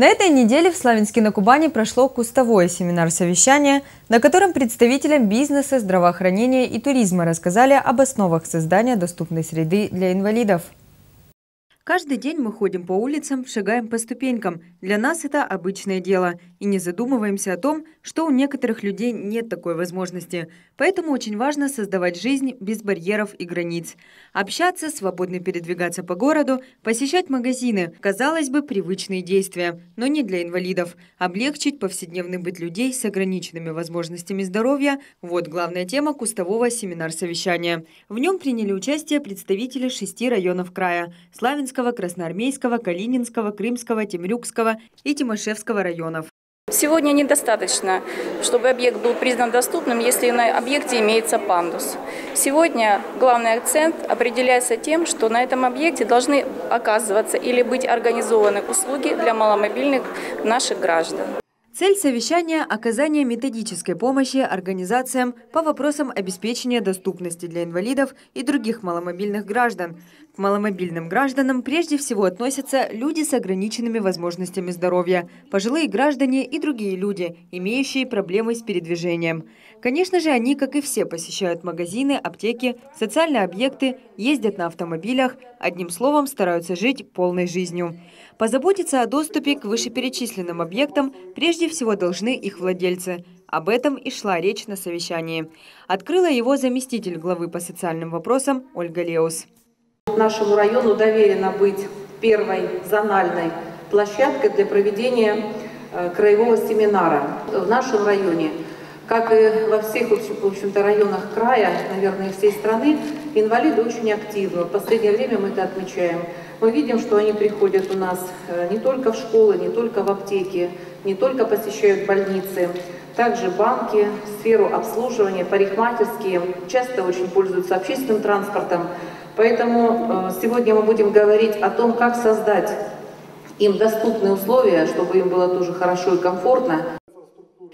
На этой неделе в Славянске на Кубани прошло кустовое семинар-совещание, на котором представителям бизнеса, здравоохранения и туризма рассказали об основах создания доступной среды для инвалидов. Каждый день мы ходим по улицам, шагаем по ступенькам. Для нас это обычное дело. И не задумываемся о том, что у некоторых людей нет такой возможности. Поэтому очень важно создавать жизнь без барьеров и границ. Общаться, свободно передвигаться по городу, посещать магазины. Казалось бы, привычные действия, но не для инвалидов. Облегчить повседневный быт людей с ограниченными возможностями здоровья – вот главная тема кустового семинар-совещания. В нем приняли участие представители шести районов края – Славянска, Курганского, Красноармейского, Калининского, Крымского, Темрюкского и Тимошевского районов. Сегодня недостаточно, чтобы объект был признан доступным, если на объекте имеется пандус. Сегодня главный акцент определяется тем, что на этом объекте должны оказываться или быть организованы услуги для маломобильных наших граждан. Цель совещания – оказание методической помощи организациям по вопросам обеспечения доступности для инвалидов и других маломобильных граждан. К маломобильным гражданам прежде всего относятся люди с ограниченными возможностями здоровья, пожилые граждане и другие люди, имеющие проблемы с передвижением. Конечно же, они, как и все, посещают магазины, аптеки, социальные объекты, ездят на автомобилях, одним словом, стараются жить полной жизнью. Позаботиться о доступе к вышеперечисленным объектам прежде всего должны их владельцы. Об этом и шла речь на совещании. Открыла его заместитель главы по социальным вопросам Ольга Леус. Нашему району доверено быть первой зональной площадкой для проведения э, краевого семинара в нашем районе. Как и во всех, в общем-то, районах края, наверное, всей страны, инвалиды очень активны. В последнее время мы это отмечаем. Мы видим, что они приходят у нас э, не только в школы, не только в аптеки, не только посещают больницы, также банки, сферу обслуживания, парикмахерские, часто очень пользуются общественным транспортом. Поэтому э, сегодня мы будем говорить о том, как создать им доступные условия, чтобы им было тоже хорошо и комфортно.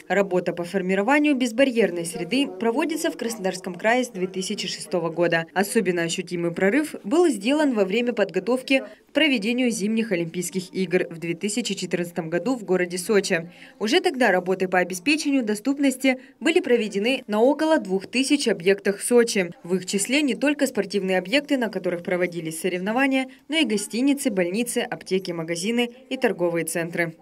Работа по формированию безбарьерной среды проводится в Краснодарском крае с 2006 года. Особенно ощутимый прорыв был сделан во время подготовки к проведению зимних Олимпийских игр в 2014 году в городе Сочи. Уже тогда работы по обеспечению доступности были проведены на около 2000 объектах Сочи. В их числе не только спортивные объекты, на которых проводились соревнования, но и гостиницы, больницы, аптеки, магазины и торговые центры.